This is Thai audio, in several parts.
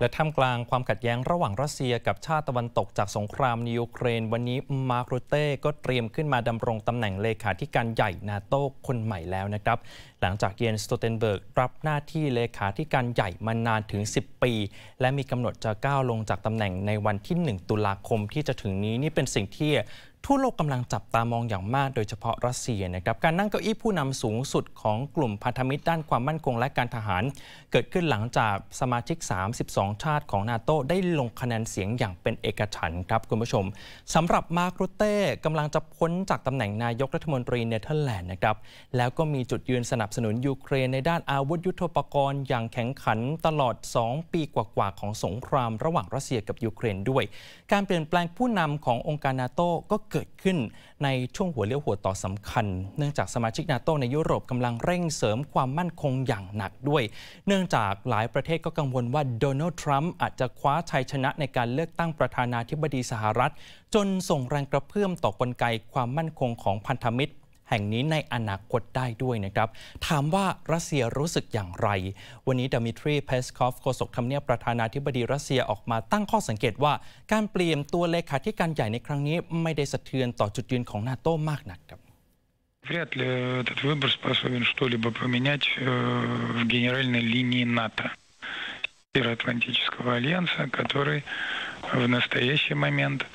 และท่ามกลางความขัดแย้งระหว่างรัสเซียกับชาติตะวันตกจากสงครามในยูเครน วันนี้มาร์กรูเต้ก็เตรียมขึ้นมาดำรงตำแหน่งเลขาธิการใหญ่นาโต้คนใหม่แล้วนะครับ หลังจากเยนสโตเทนเบิร์กรับหน้าที่เลขาธิการใหญ่มานานถึง 10 ปี และมีกำหนดจะก้าวลงจากตำแหน่งในวันที่ 1 ตุลาคมที่จะถึงนี้นี่เป็นสิ่งที่ทั่วโลกกำลังจับตามองอย่างมากโดยเฉพาะรัสเซียนะครับการนั่งเก้าอี้ผู้นำสูงสุดของกลุ่มพันธมิตรด้านความมั่นคงและการทหาร เกิดขึ้นหลังจากสมาชิก 32 ชาติของนาโตได้ลงคะแนนเสียงอย่างเป็นเอกฉันท์ครับคุณผู้ชมสำหรับมาร์กรุเต้กำลังจะพ้นจากตำแหน่งนายกรัฐมนตรีเนเธอร์แลนด์นะครับแล้วก็มีจุดยืนสนับสนุนยูเครนในด้านอาวุธยุโทโธปกรณ์อย่างแข็งขันตลอด 2 ปีกว่าๆของสงคราม ระหว่างรัสเซียกับยูเครนด้วย การเปลี่ยนแปลงผู้นำขององค์การนาโตก็เกิดกิดขึ้นในช่วงหัวเลี้ยวหัวต่อสำคัญ เนื่องจากสมาชิกนาโตในยุโรปกำลังเร่งเสริมความมั่นคงอย่างหนักด้วย เนื่องจากหลายประเทศก็กังวลว่าโดนัลด์ทรัมป์อาจจะคว้าชัยชนะในการเลือกตั้งประธานาธิบดีสหรัฐ จนส่งแรงกระเพื่อมต่อกลไกความมั่นคงของพันธมิตร แห่งนี้ในอนาคตได้ด้วยนะครับ ถามว่ารัสเซียรู้สึกอย่างไร วันนี้ดมิทรีเพสคอฟโฆษกทำเนียบประธานาธิบดีรัสเซียออกมาตั้งข้อสังเกตว่า การเปลี่ยนตัวเลขาธิการใหญ่ในครั้งนี้ไม่ได้สะเทือนต่อจุดยืนของนาโต้มากนักครับ Вряд ли этот выбор способен что-либо поменять в генеральной линии НАТО, Североатлантического альянса, который в настоящий момент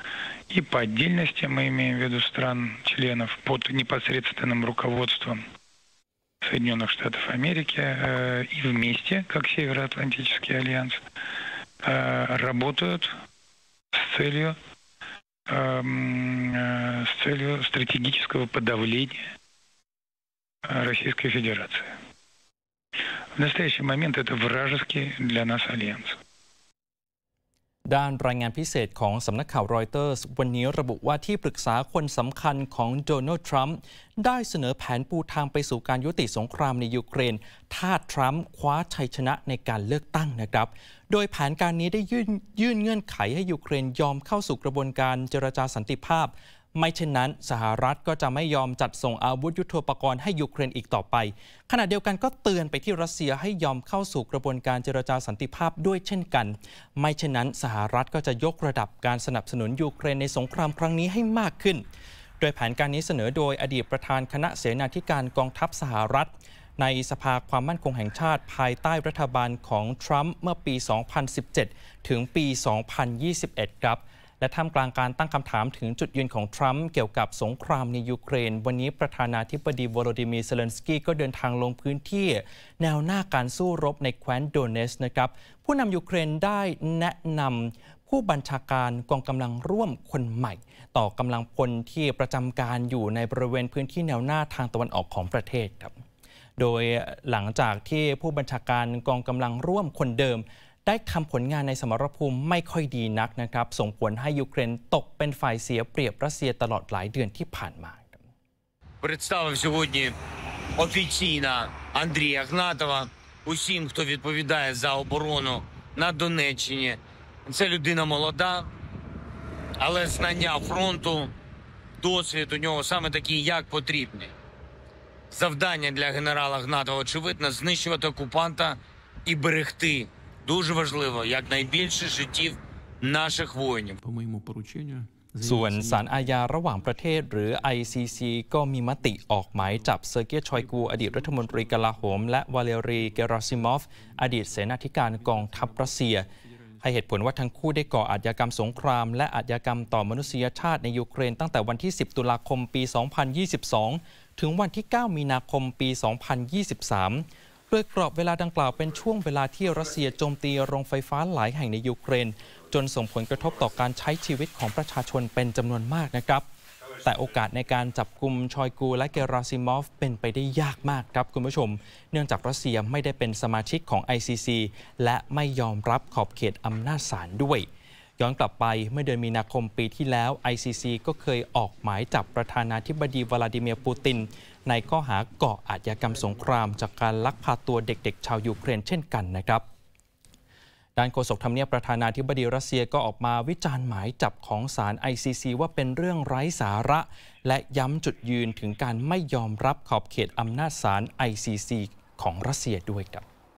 и по отдельности мы имеем в виду стран-членов под непосредственным руководством Соединенных Штатов Америки э, и вместе, как Североатлантический альянс, э, работают с целью, эм, э, с целью стратегического подавления Российской Федерации. В настоящий момент это вражеский для нас альянс. ด้านรายงานพิเศษของสำนักข่าวรอยเตอร์สวันนี้ระบุว่าที่ปรึกษาคนสำคัญของโดนัลด์ทรัมป์ได้เสนอแผนปูทางไปสู่การยุติสงครามในยูเครน ถ้าทรัมป์คว้าชัยชนะในการเลือกตั้งนะครับ โดยแผนการนี้ได้ยื่นยื่นเงื่อนไขให้ยูเครนยอมเข้าสู่กระบวนการเจรจาสันติภาพ ไม่เช่นนั้น สหรัฐก็จะไม่ยอมจัดส่งอาวุธยุโทโธปกรณ์ให้ยูเครนอีกต่อไป ขณะเดียวกันก็เตือนไปที่รัสเซียให้ยอมเข้าสู่กระบวนการเจรจาสันติภาพด้วยเช่นกัน ไม่เช่นนั้น สหรัฐก็จะยกระดับการสนับสนุนยูเครนในสงครามครั้งนี้ให้มากขึ้น โดยแผนการนี้เสนอโดยอดีตประธานคณะเสนาธิการกองทัพสหรัฐในสภาความมั่นคงแห่งชาติภายใต้รัฐบาลของทรัมป์เมื่อปี 2017 ถึงปี 2021 ครับ และท่ามกลางการตั้งคำถามถึงจุดยืนของทรัมป์เกี่ยวกับสงครามในยูเครน วันนี้ประธานาธิบดีวโลดิมีร์เซเลนสกี้ก็เดินทางลงพื้นที่ แนวหน้าการสู้รบในแคว้นโดเนตสก์นะครับ ผู้นำยูเครนได้แนะนำผู้บัญชาการกองกำลังร่วมคนใหม่ ต่อกำลังพลที่ประจำการอยู่ในบริเวณพื้นที่แนวหน้าทางตะวันออกของประเทศครับโดยหลังจากที่ผู้บัญชาการกองกำลังร่วมคนเดิม ได้ทำผลงานในสมรภูมิไม่ค่อยดีนักนะครับ ส่งผลให้ยูเครนตกเป็นฝ่ายเสียเปรียบรัสเซียตลอดหลายเดือนที่ผ่านมา Представив сьогодні офіційно Андрія Гнатова усім, хто відповідає за оборону на Донеччині. Це людина молода, але знання фронту, досвід у нього саме такі, як потрібні. Завдання для генерала Гнатова очевидно знищувати окупанта і берегти дуже важливо якнайбільше життів наших воїнів. По моєму порученню ส่วนศาลอาญาระหว่างประเทศหรือ ICC ก็มีมติออกหมายจับเซอร์เกียชอยกู อดีตรัฐมนตรีกลาโหม และวาเลรีเกราซิมอฟ อดีตเสนาธิการกองทัพรัสเซีย ให้เหตุผลว่าทั้งคู่ได้ก่ออาชญากรรมสงคราม และอาชญากรรมต่อมนุษยชาติในยูเครนตั้งแต่วันที่ 10 ตุลาคมปี 2022 ถึงวันที่ 9 มีนาคมปี 2023 ดยกรอบเวลาดังกล่าวเป็นช่วงเวลาที่รัสเซียโจมตีโรงไฟฟ้าหลายแห่งในยูเครน จนส่งผลกระทบต่อการใช้ชีวิตของประชาชนเป็นจำนวนมากนะครับ แต่โอกาสในการจับกลุ่มชอยกูและเกราซิมอฟเป็นไปได้ยากมากครับคุณผู้ชม เนื่องจากรัสเซียไม่ได้เป็นสมาชิกของ ICC และไม่ยอมรับขอบเขตอำนาจศาลด้วยย้อนกลับไปเมื่อเดือนมีนาคมปีที่แล้ว ICC ก็เคยออกหมายจับประธานาธิบดีวลาดิเมียร์ปูติน ในข้อหาก่ออาชญากรรมสงคราม จากการลักพาตัวเด็กๆ ชาวยูเครนเช่นกันนะครับด้านโฆษกทำเนียบประธานาธิบดีรัสเซียก็ออกมาวิจารณ์หมายจับของศาล ICC ว่าเป็นเรื่องไร้สาระ และย้ำจุดยืนถึงการไม่ยอมรับขอบเขตอำนาจศาล ICC ของรัสเซียด้วยครับ